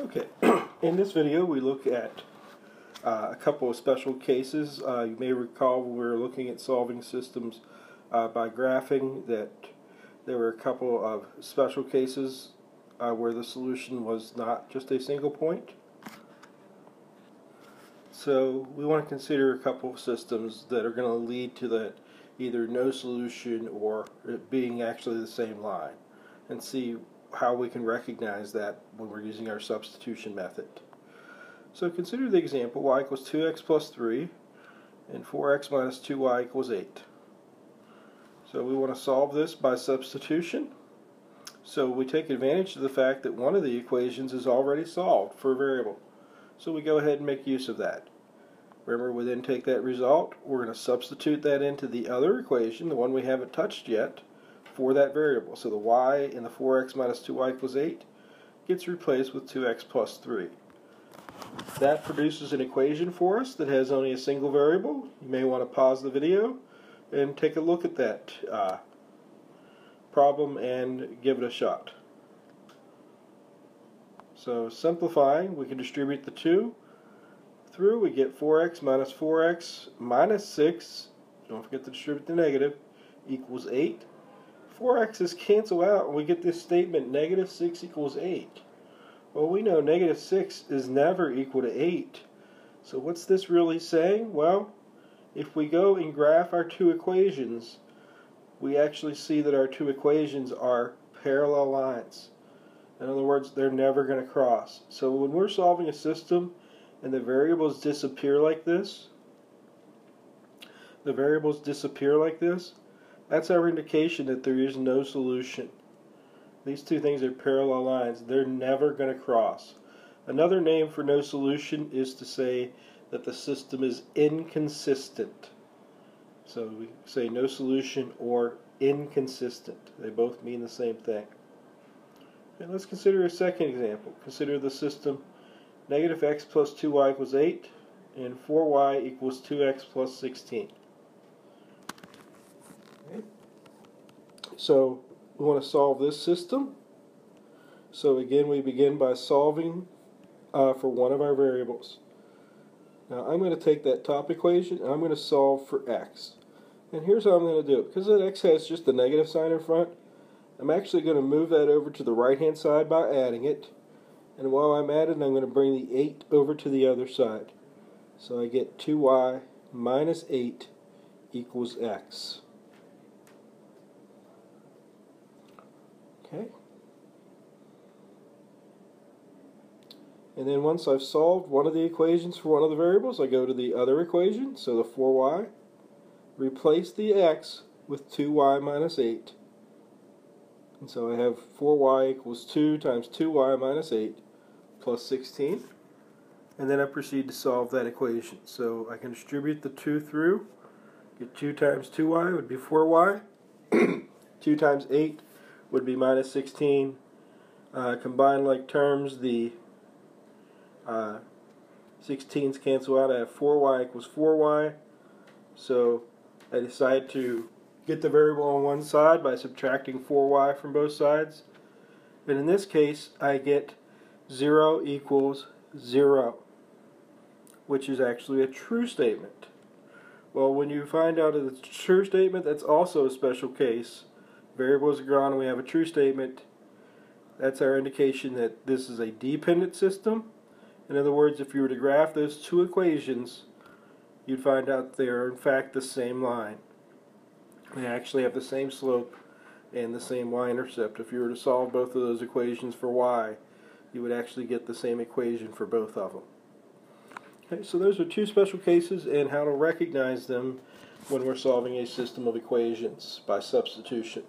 Okay, in this video we look at uh, a couple of special cases. Uh, you may recall we were looking at solving systems uh, by graphing that there were a couple of special cases uh, where the solution was not just a single point. So we want to consider a couple of systems that are going to lead to that either no solution or being actually the same line and see how we can recognize that when we're using our substitution method. So consider the example y equals 2x plus 3 and 4x minus 2y equals 8. So we want to solve this by substitution. So we take advantage of the fact that one of the equations is already solved for a variable. So we go ahead and make use of that. Remember, we then take that result, we're going to substitute that into the other equation, the one we haven't touched yet, for that variable. So the y in the 4x minus 2y equals 8 gets replaced with 2x plus 3. That produces an equation for us that has only a single variable. You may want to pause the video and take a look at that uh, problem and give it a shot. So simplifying, we can distribute the 2 through. We get 4x minus 4x minus 6, don't forget to distribute the negative, equals 8. 4x's cancel out and we get this statement negative 6 equals 8. Well, we know negative 6 is never equal to 8. So what's this really saying? Well, if we go and graph our two equations, we actually see that our two equations are parallel lines. In other words, they're never going to cross. So when we're solving a system and the variables disappear like this, the variables disappear like this, that's our indication that there is no solution. These two things are parallel lines. They're never going to cross. Another name for no solution is to say that the system is inconsistent. So we say no solution or inconsistent. They both mean the same thing. And let's consider a second example. Consider the system negative x plus 2y equals 8 and 4y equals 2x plus 16. So we want to solve this system. So again, we begin by solving uh, for one of our variables. Now I'm going to take that top equation and I'm going to solve for x. And here's how I'm going to do it. Because that x has just the negative sign in front, I'm actually going to move that over to the right hand side by adding it. And while I'm at it, I'm going to bring the 8 over to the other side. So I get 2y minus 8 equals x. Okay. And then once I've solved one of the equations for one of the variables, I go to the other equation, so the 4y, replace the x with 2y minus 8. And so I have 4y equals 2 times 2y minus 8 plus 16. And then I proceed to solve that equation. So I can distribute the 2 through. Get 2 times 2y would be 4y. 2 times 8 would be minus 16. Uh, like terms, the uh, 16s cancel out. I have 4y equals 4y. So I decide to get the variable on one side by subtracting 4y from both sides. And in this case, I get 0 equals 0, which is actually a true statement. Well, when you find out it's a true statement, that's also a special case variables are gone and we have a true statement, that's our indication that this is a dependent system. In other words, if you were to graph those two equations, you'd find out they are in fact the same line. They actually have the same slope and the same y-intercept. If you were to solve both of those equations for y, you would actually get the same equation for both of them. Okay, so those are two special cases and how to recognize them when we're solving a system of equations by substitution.